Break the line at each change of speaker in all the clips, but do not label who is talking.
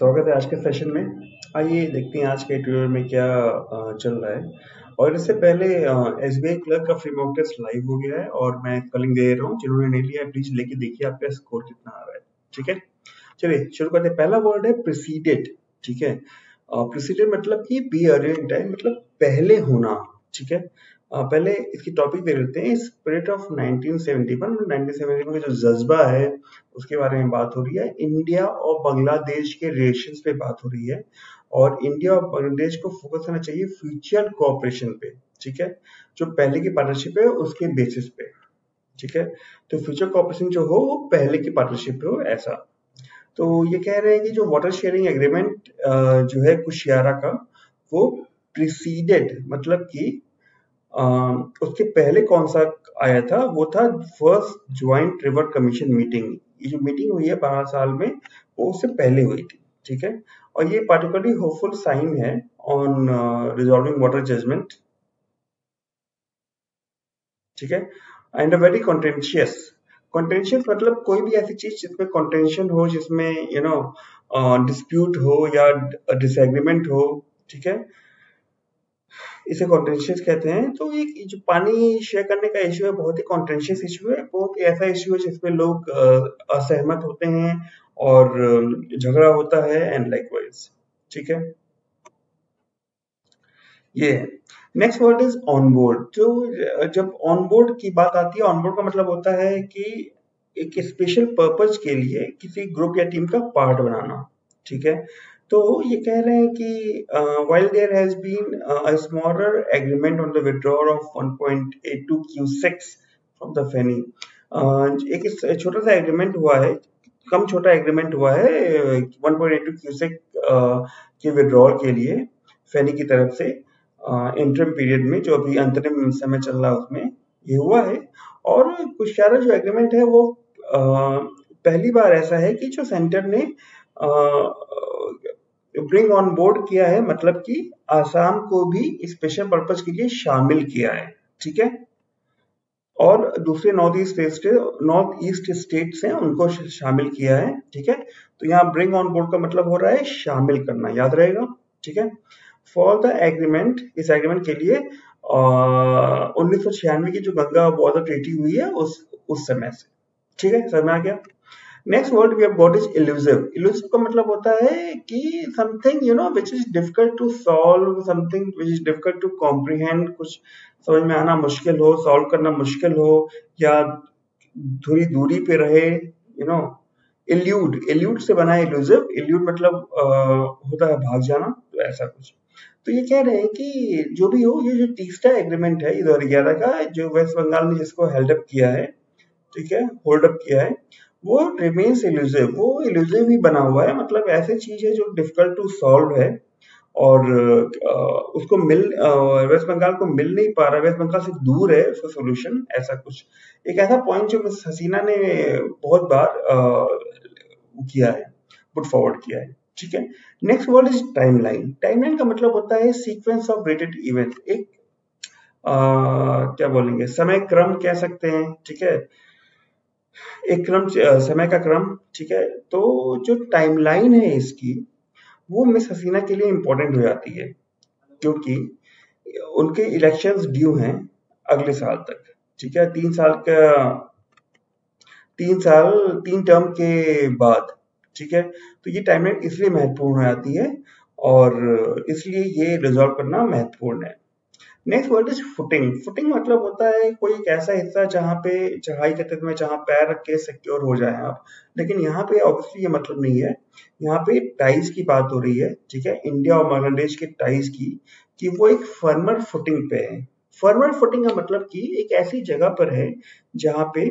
स्वागत है आज के सेशन में। आइए देखते हैं आज के ट्यूटोरियल में क्या चल रहा है। और इससे पहले एस बी आई क्लर्क का फ्री मॉक टेस्ट लाइव हो गया है और मैं कलिंग दे रहा हूँ। जिन्होंने नहीं लिया प्लीज़ लेके देखिए आपका स्कोर कितना आ रहा है। ठीक है? चलिए, शुरू करते हैं। पहला वर्ड है प्रिसीडेड ठीक है? प्रिसीडेड मतलब कि बी अर्जेंट है मतलब पहले होना। ठीक है? पहले इसकी टॉपिक दे लेते हैं। स्पिरिट ऑफ़ 1971 1971 का जो जज्बा है, उसके बारे में बात हो रही है। इंडिया और बांग्लादेश के रिलेशन पे बात हो रही है। और इंडिया और बांग्लादेश को फोकस करना चाहिए फ्यूचर कोऑपरेशन पे, ठीक है? जो पहले की पार्टनरशिप है, उसके बेसिस पे, ठीक है? तो फ्यूचर कोऑपरेशन जो हो, वो पहले की पार्टनरशिप पे हो, ऐसा। तो ये कह रहे हैं कि जो वाटर शेयरिंग एग्रीमेंट जो है कुशियारा का, वो प्रिसीडेड मतलब कि उसके पहले कौन सा आया था? वो था first joint river commission meeting ये जो मीटिंग हुई है बारह साल में, वो उससे पहले हुई थी, ठीक है? और ये पार्टिकुलरली होपफुल साइन है ऑन रिजॉल्विंग वाटर जजमेंट ठीक है? एंड अ वेरी कॉन्टेंशियस कॉन्टेंशियस मतलब कोई भी ऐसी चीज़ जिसमें कॉन्टेंशन हो, जिसमें यू नो डिस्प्यूट हो या डिसएग्रीमेंट हो, ठीक है? इसे कॉन्टेंशियस कहते हैं। तो ये जो पानी शेयर करने का इश्यू है, बहुत ही कॉन्टेंशियस इश्यू है। बहुत ही ऐसा इश्यू है जिसमें लोग असहमत होते हैं और झगड़ा होता है एंड लाइकवाइज ठीक है? ये नेक्स्ट वर्ड इज़ ऑनबोर्ड जो जब ऑनबोर्ड की बात आती है ऑनबोर्ड का मतलब होता है कि एक स्पेशल पर्पज के लिए किसी ग्रुप या टीम का पार्ट बनाना। ठीक है? तो ये कह रहे हैं कि while there has been a smaller agreement on the withdrawal of 1.82 cusecs from the Feni एक छोटा सा एग्रीमेंट हुआ है कम छोटा एग्रीमेंट हुआ है 1.82 क्यूसेक के विड्रॉल के लिए फेनी की तरफ़ से इंटरम पीरियड में जो अभी अंतरिम समय चल रहा है उसमें ये हुआ है। और कुछ सारा जो एग्रीमेंट है वो आ, पहली बार ऐसा है कि जो सेंटर ने ब्रिंग ऑन बोर्ड किया है मतलब कि आसाम को भी स्पेशल पर्पज के लिए शामिल किया है, ठीक है? और दूसरे north east state north east states हैं, उनको शामिल किया है, ठीक है? तो यहाँ ब्रिंग ऑन बोर्ड का मतलब हो रहा है शामिल करना, याद रहेगा, ठीक है? फॉर द एग्रीमेंट इस एग्रीमेंट के लिए उन्नीस सौ छियानवे की जो गंगा बॉर्डर ट्रीटी हुई है, उस उस समय से, ठीक है? समझ में आ गया? Next word we have got is elusive elusive का मतलब होता है कि something you know which is difficult to solve something which is difficult to comprehend कुछ समझ में आना मुश्किल हो सॉल्व करना मुश्किल हो या थोड़ी दूरी पे रहे यू नो इल्यूड इल्यूड से बना है इल्यूसिव इल्यूड मतलब आ, होता है भाग जाना तो ऐसा कुछ। तो ये कह रहे हैं कि जो भी हो ये जो तीसरा एग्रीमेंट है इधर ग्यारह का जो वेस्ट बंगाल ने जिसको हेल्डअप किया है ठीक है होल्ड अप किया है वो रिमेन्स इल्यूसिव वो इल्यूसिव ही बना हुआ है। मतलब ऐसी चीज़ है जो डिफ़िकल्ट टू सॉल्व है और उसको मिल वेस्ट बंगाल को मिल नहीं पा रहा। वेस्ट बंगाल से दूर है उसका सोल्यूशन ऐसा कुछ। एक ऐसा पॉइंट जो मिस हसीना ने बहुत बार किया है पुट फॉरवर्ड किया है। ठीक है? Next word is timeline timeline का मतलब होता है सीक्वेंस ऑफ़ रेटेड इवेंट एक आ, क्या बोलेंगे? समय क्रम कह सकते हैं। ठीक है? एक क्रम समय का क्रम, ठीक है? तो जो टाइमलाइन है इसकी, वो मिस हसीना के लिए इंपॉर्टेंट हो जाती है, क्योंकि उनके इलेक्शंस ड्यू हैं अगले साल तक, ठीक है? तीन साल का, तीन साल, तीन टर्म के बाद, ठीक है? तो ये टाइमलाइन इसलिए महत्वपूर्ण हो जाती है और इसलिए ये रिजॉल्व करना महत्वपूर्ण है। Next word is footing footing मतलब होता है कोई एक ऐसा हिस्सा जहाँ पे चढ़ाई करते समय जहाँ पैर रख के सिक्योर हो जाए आप। लेकिन यहाँ पे ऑब्वियसली ये मतलब नहीं है। यहाँ पे टाइज की बात हो रही है, ठीक है? इंडिया और बांग्लादेश के टाइज की, कि वो एक फर्मर फुटिंग पे है। फर्मर फुटिंग का मतलब कि एक ऐसी जगह पर है जहाँ पे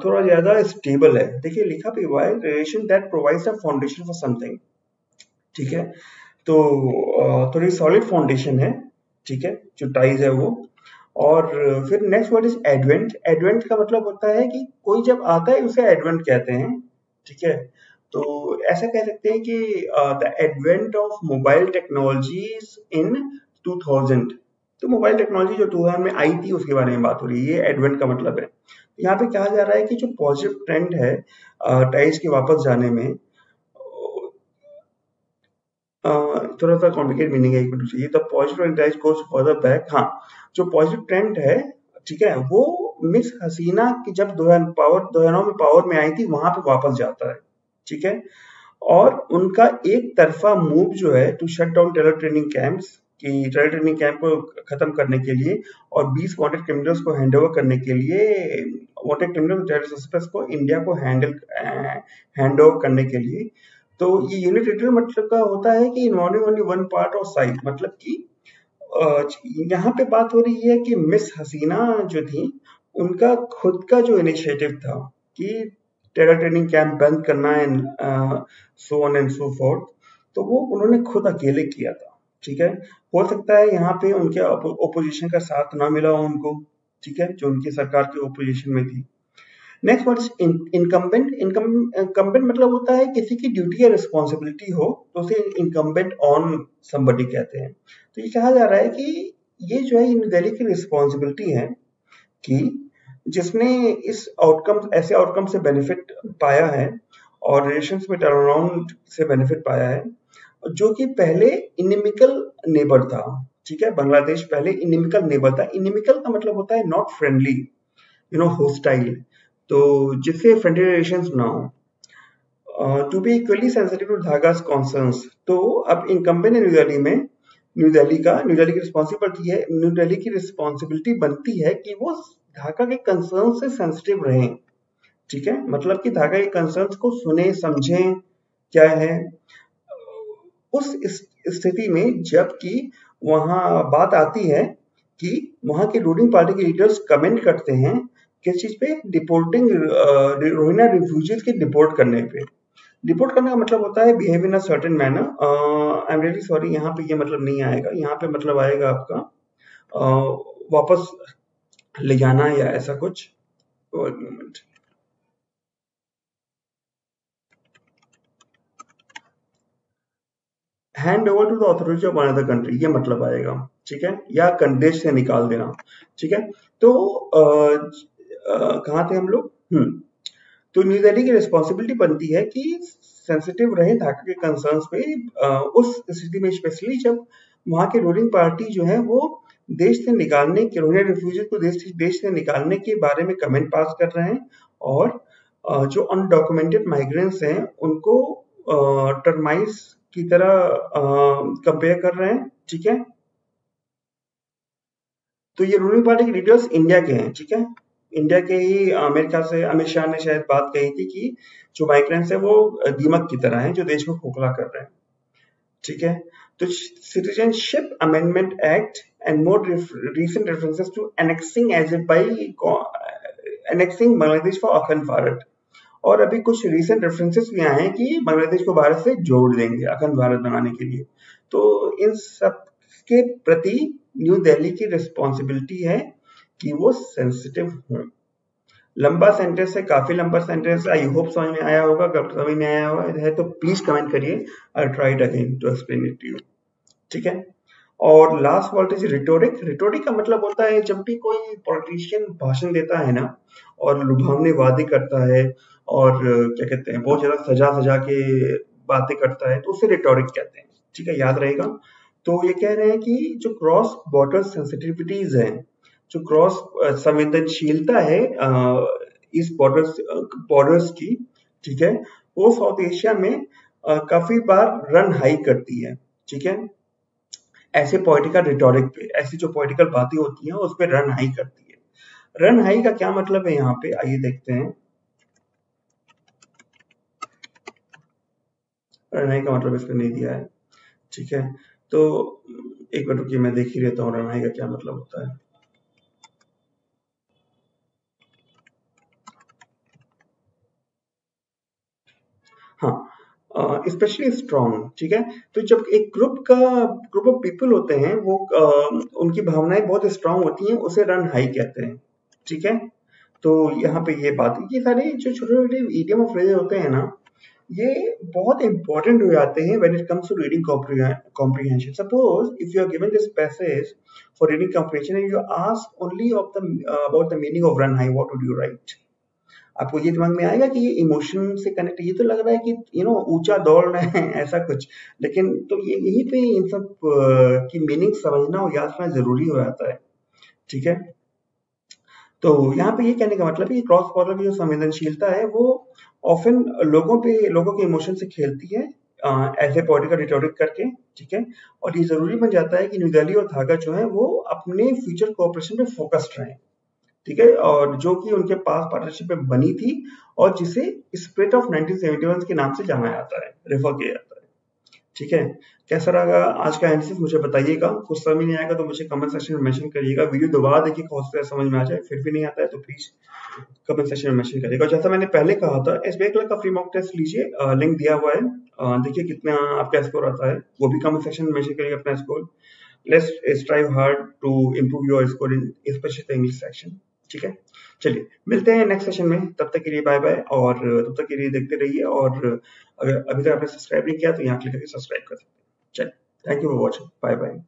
थोड़ा ज़्यादा स्टेबल है। देखिए, लिखा भी हुआ है relation that provides a foundation for something ठीक है? तो थोड़ी सॉलिड फाउंडेशन है। ठीक है, जो टाइज है वो। और फिर next word is advent advent का मतलब होता है कि कोई जब आता है, उसे एडवेंट कहते हैं, ठीक है? तो ऐसा कह सकते हैं कि the advent of mobile technologies in 2000 तो मोबाइल टेक्नोलॉजी जो 2000 में आई थी, उसके बारे में बात हो रही है। ये एडवेंट का मतलब है। यहाँ पे कहा जा रहा है कि जो पॉजिटिव ट्रेंड है टाइज के वापस जाने में थोड़ा सा कॉम्प्लिकेट मीनिंग है चाहिए the positive trend goes further back हाँ जो पॉजिटिव ट्रेंड है, ठीक है, वो मिस हसीना की जब दो पावर दो में पावर में आई थी, वहाँ पे वापस जाता है, ठीक है? और उनका एक तरफा मूव जो है to shut down terror training camps कि टेरर ट्रेनिंग कैंप को खत्म करने के लिए और 20 वांटेड क्रिमिनल्स को हैंड ओवर करने के लिए वांटेड क्रिमिनल टेरर सस्पेक्ट्स को इंडिया को हैंडल हैंड ओवर करने के लिए तो ये यूनिटेरियल मतलब का होता है कि involving only one part of side मतलब कि यहाँ पे बात हो रही है कि मिस हसीना जो थी, उनका खुद का जो इनिशिएटिव था कि टेरर ट्रेनिंग कैंप बंद करना है so on and so forth तो वो उन्होंने खुद अकेले किया था, ठीक है? हो सकता है यहाँ पे उनके ओपोजिशन का साथ ना मिला हो उनको, ठीक है? जो उनकी सरकार की ओपोजिशन में थी। नेक्स्ट वर्ड इनकम्बेंट इनकम्बेंट मतलब होता है किसी की ड्यूटी या रिस्पॉन्सिबिलिटी हो तो उसे इनकम्बेंट ऑन समबडी कहते हैं। तो ये कहा जा रहा है कि ये जो है, इन दिल्ली की रिस्पॉन्सिबिलिटी है कि जिसने इस आउटकम ऐसे आउटकम से बेनिफिट पाया है और रिलेशन में टर्न से बेनिफिट पाया है, जो कि पहले इनिमिकल नेबर था, ठीक है? बांग्लादेश पहले इनिमिकल नेबर था। इनिमिकल का मतलब होता है not friendly you know hostile तो जिससे फ्रेंडली रिलेशन ना हो to be equally sensitive to Dhaka's concerns तो अब इनकम्बेंट न्यू दिल्ली में न्यू दिल्ली का न्यू दिल्ली की रिस्पॉन्सिबिलिटी है न्यू दिल्ली की रिस्पॉन्सिबिलिटी बनती है कि वो ढाका के कंसर्न से सेंसिटिव रहे। ठीक है? मतलब कि ढाका के कंसर्न को सुने, समझें, क्या है? उस स्थिति में जबकि वहाँ बात आती है कि वहाँ के रूलिंग पार्टी के लीडर्स कमेंट करते हैं किस चीज़ पे? डिपोर्टिंग रोहिना रिफ्यूजीज के डिपोर्ट करने पे। डिपोर्ट करने का मतलब होता है behave in a certain manner I am really sorry यहाँ पे ये मतलब नहीं आएगा। यहाँ पे मतलब आएगा आपका uh, वापस ले जाना या ऐसा कुछ। Moment hand over to the authority of another country ये मतलब आएगा। ठीक है? या कंदेश से निकाल देना। ठीक है? तो कहा थे हम लोग? हम्म। तो न्यू दिल्ली की रिस्पॉन्सिबिलिटी बनती है कि सेंसिटिव रहे ढाका के कंसर्न्स पे उस स्थिति में स्पेशली जब वहाँ के रूलिंग पार्टी जो है वो देश से निकालने के रोहिंग्या रिफ्यूजी को देश देश से निकालने के बारे में कमेंट पास कर रहे हैं और जो अनडॉक्यूमेंटेड माइग्रेंट्स हैं, उनको टर्माइस की तरह कंपेयर कर रहे हैं, ठीक है? तो ये रूलिंग पार्टी के लीडर्स इंडिया के हैं, ठीक है? इंडिया के ही मेरे ख्याल से अमित शाह ने शायद बात कही थी कि जो माइग्रेंट्स है वो दीमक की तरह है, जो देश को खोखला कर रहे हैं। ठीक है? तो citizenship amendment act and more recent references to annexing as a by annexing Bangladesh for अखंड भारत और अभी कुछ रिसेंट रेफरेंसेस भी आए हैं कि बांग्लादेश को भारत से जोड़ देंगे अखंड भारत बनाने के लिए। तो इन सब के प्रति न्यू दिल्ली की रिस्पॉन्सिबिलिटी है। कि वो सेंसिटिव हो। लंबा सेंटेंस है, काफ़ी लंबा सेंटेंस आई होप समझ में आया होगा। अगर समझ में आया हुआ है तो प्लीज़ कमेंट करिए। I try again to explain it you ठीक है? और last word is rhetoric rhetoric का मतलब होता है जब भी कोई पॉलिटिशियन भाषण देता है ना, और लुभावने वादे करता है, और क्या कहते हैं, बहुत ज़्यादा सजा सजा के बातें करता है तो उसे रिटोरिक कहते हैं। ठीक है? याद रहेगा? तो ये कह रहे हैं कि जो क्रॉस बॉर्डर सेंसिटिविटीज है जो क्रॉस संवेदनशीलता है इस बॉर्डर बॉर्डर्स की, ठीक है, वो साउथ एशिया में काफ़ी बार रन हाई करती है, ठीक है? ऐसे पॉलिटिकल रिटोरिक पे, ऐसी जो पॉलिटिकल बातें होती हैं उस पर रन हाई करती है। रन हाई का क्या मतलब है यहाँ पे? आइए देखते हैं। रन हाई का मतलब इसमें नहीं दिया है, ठीक है? तो एक मिनट रुकिए, मैं देख ही रहता हूँ रन हाई का क्या मतलब होता है। हाँ स्पेशली स्ट्रॉन्ग ठीक है? तो जब एक ग्रुप का ग्रुप ऑफ़ पीपल होते हैं वो uh, उनकी भावनाएँ बहुत स्ट्रांग होती हैं उसे रन हाई कहते हैं ठीक है? तो यहाँ पे ये बात ये सारे जो छोटे छोटे ईडियम ऑफ़ फ्रेजेस होते हैं ना ये बहुत इंपॉर्टेंट हो जाते हैं when it comes to reading comprehension suppose if you are given this passage for reading comprehension and you ask only of the about the meaning of run high what would you write आपको ये दिमाग में आएगा कि ये emotion से connect ये तो लग रहा है कि यू नो ऊँचा दौड़ रहे हैं, ऐसा कुछ। लेकिन तो ये, यहीं पे इन सब की मीनिंग समझना और याद रखना ज़रूरी हो जाता है। ठीक है? तो यहाँ पे ये कहने का मतलब है कि क्रॉस बॉर्डर की जो संवेदनशीलता है, वो ऑफन लोगों पे, लोगों के इमोशन से खेलती है एज ए पॉलिटिकल रिटोरिक करके। ठीक है? और ये ज़रूरी बन जाता है कि दिल्ली और धागा जो है, वो अपने फ्यूचर कोऑपरेशन पे फोकस्ड रहें। ठीक है? और जो कि उनके पास पार्टनरशिप में बनी थी और जिसे स्प्रिट ऑफ़ 1971 के नाम से जाना जाता है रेफर किया जाता है। ठीक है? कैसा रहा आज का एनालिसिस मुझे बताइएगा। कुछ समझ नहीं आएगा तो मुझे कमेंट सेक्शन में मेंशन करिएगा। वीडियो दोबारा देखिए कौन सा समझ में आ जाए, फिर भी नहीं आता है तो प्लीज़ कमेंट सेक्शन में मेंशन करिएगा। जैसा मैंने पहले कहा था एस बी का फ्री मॉक टेस्ट लीजिए। लिंक दिया हुआ है। देखिए कितना आपका स्कोर आता है। वो भी कमेंट सेक्शन में मेंशन करिएगा अपना score let's strive hard to improve your score in specially English section ठीक है? चलिए, मिलते हैं नेक्स्ट सेशन में। तब तक के लिए बाय बाय और तब तक के लिए देखते रहिए और अगर अभी तक आपने सब्सक्राइब नहीं किया तो यहाँ क्लिक करके सब्सक्राइब कर सकते हैं। चलिए thank you for watching bye bye